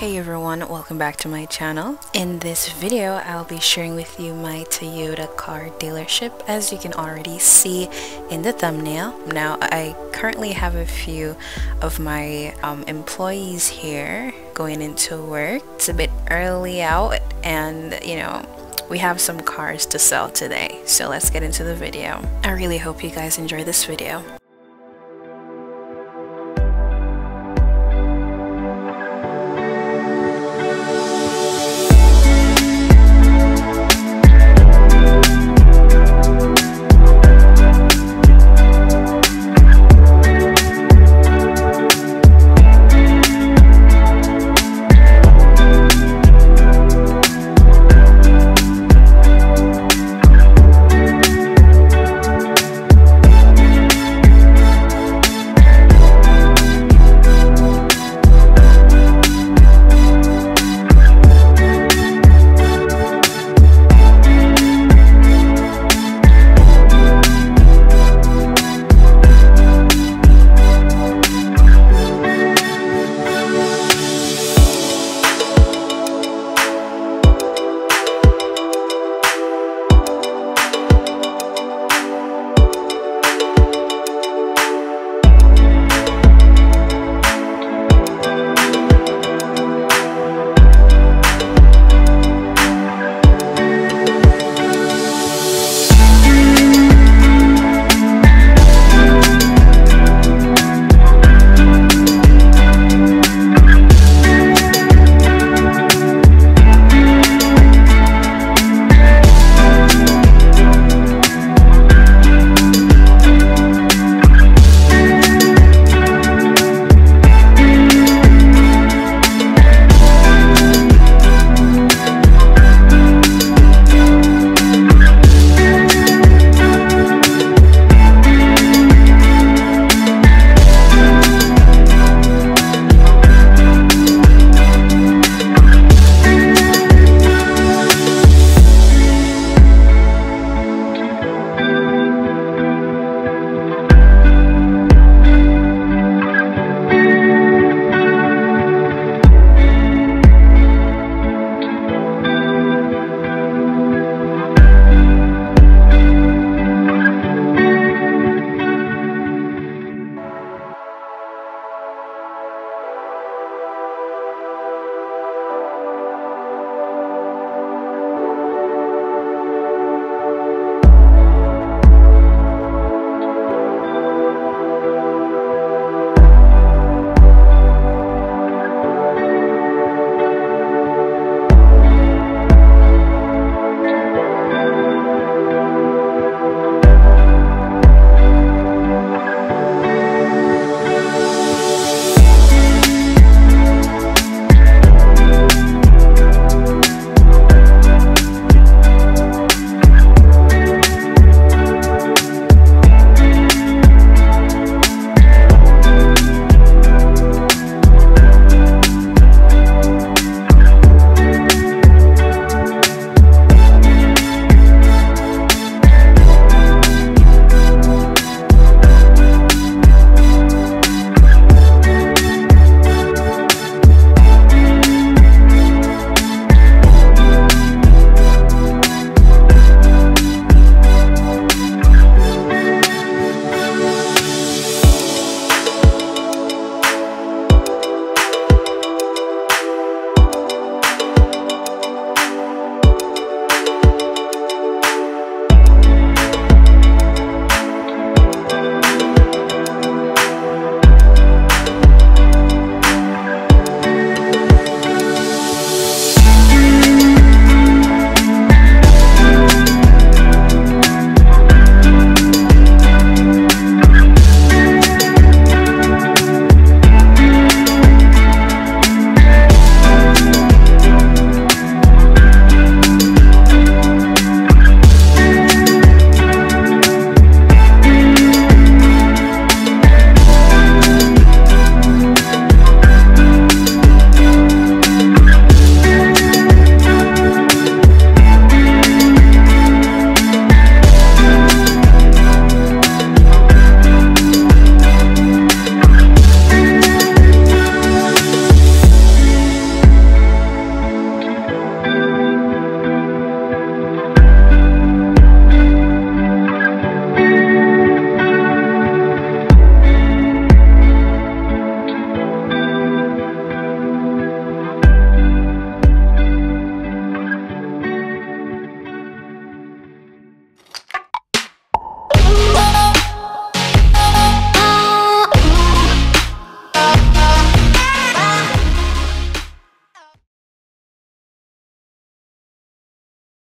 Hey everyone, welcome back to my channel. In this video, I'll be sharing with you my Toyota car dealership as you can already see in the thumbnail. Now, I currently have a few of my um, employees here going into work. It's a bit early out and you know, we have some cars to sell today so let's get into the video i really hope you guys enjoy this video